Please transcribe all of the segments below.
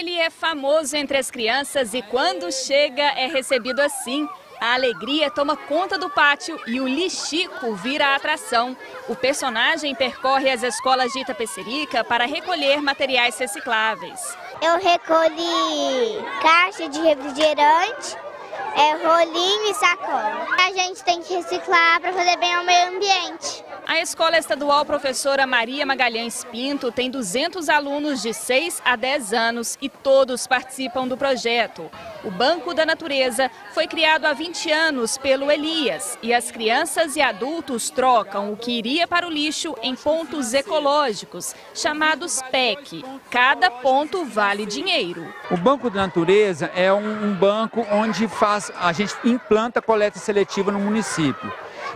Ele é famoso entre as crianças e quando chega é recebido assim. A alegria toma conta do pátio e o Lixico vira a atração. O personagem percorre as escolas de Itapecerica para recolher materiais recicláveis. Eu recolhi caixa de refrigerante, é, rolinho e sacola. A gente tem que reciclar para fazer bem ao meio ambiente. A Escola Estadual Professora Maria Magalhães Pinto tem 200 alunos de 6 a 10 anos e todos participam do projeto. O Banco da Natureza foi criado há 20 anos pelo Elias e as crianças e adultos trocam o que iria para o lixo em pontos ecológicos, chamados PEC. Cada ponto vale dinheiro. O Banco da Natureza é um, banco onde faz, a gente implanta coleta seletiva no município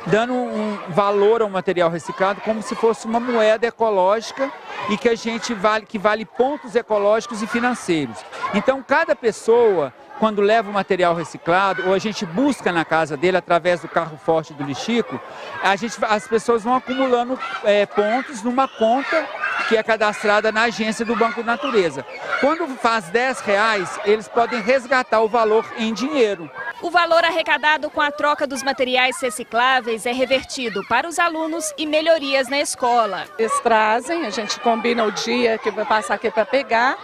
dando um valor ao material reciclado como se fosse uma moeda ecológica e que a gente vale que vale pontos ecológicos e financeiros. Então cada pessoa quando leva o material reciclado, ou a gente busca na casa dele através do carro forte do Lixico, a gente, as pessoas vão acumulando é, pontos numa conta que é cadastrada na agência do Banco Natureza. Quando faz 10 reais, eles podem resgatar o valor em dinheiro. O valor arrecadado com a troca dos materiais recicláveis é revertido para os alunos e melhorias na escola. Eles trazem, a gente combina o dia que vai passar aqui para pegar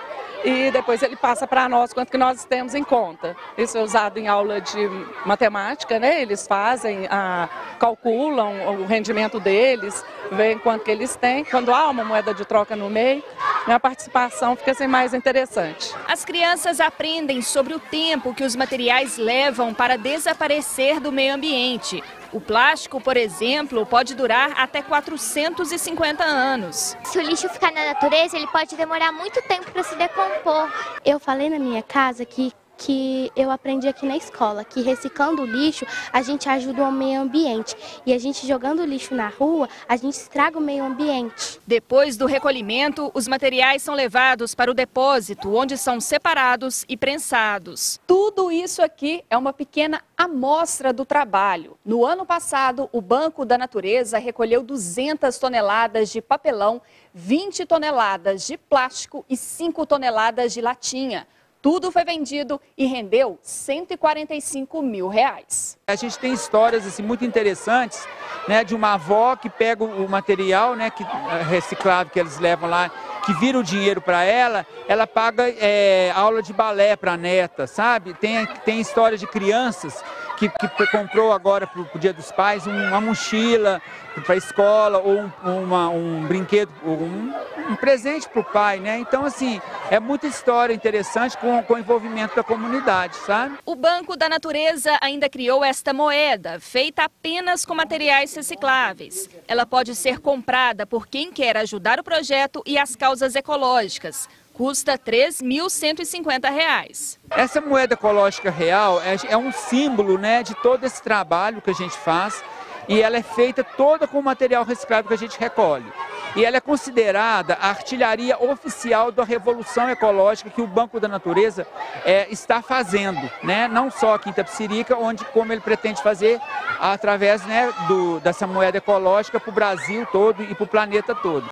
e depois ele passa para nós quanto que nós temos em conta. Isso é usado em aula de matemática, né? Eles fazem, a, calculam o rendimento deles, veem quanto que eles têm. Quando há uma moeda de troca no meio, a participação fica assim mais interessante. As crianças aprendem sobre o tempo que os materiais levam para desaparecer do meio ambiente. O plástico, por exemplo, pode durar até 450 anos. Se o lixo ficar na natureza, ele pode demorar muito tempo para se decompor. Eu falei na minha casa que que eu aprendi aqui na escola, que reciclando o lixo, a gente ajuda o meio ambiente. E a gente jogando lixo na rua, a gente estraga o meio ambiente. Depois do recolhimento, os materiais são levados para o depósito, onde são separados e prensados. Tudo isso aqui é uma pequena amostra do trabalho. No ano passado, o Banco da Natureza recolheu 200 toneladas de papelão, 20 toneladas de plástico e 5 toneladas de latinha. Tudo foi vendido e rendeu 145 mil reais. A gente tem histórias assim, muito interessantes né, de uma avó que pega o material né, que, é reciclável que eles levam lá, que vira o dinheiro para ela, ela paga é, aula de balé para a neta, sabe? Tem, tem história de crianças que, que comprou agora para o Dia dos Pais uma mochila para a escola ou um, uma, um brinquedo, um, um presente para o pai, né? Então, assim, é muita história interessante com, com o envolvimento da comunidade, sabe? O Banco da Natureza ainda criou esta moeda, feita apenas com materiais recicláveis. Ela pode ser comprada por quem quer ajudar o projeto e as causas ecológicas custa R$ 3.150. Essa moeda ecológica real é, é um símbolo né, de todo esse trabalho que a gente faz e ela é feita toda com material reciclável que a gente recolhe. E ela é considerada a artilharia oficial da revolução ecológica que o Banco da Natureza é, está fazendo, né? não só aqui em Itapsirica, onde como ele pretende fazer através né, do, dessa moeda ecológica para o Brasil todo e para o planeta todo.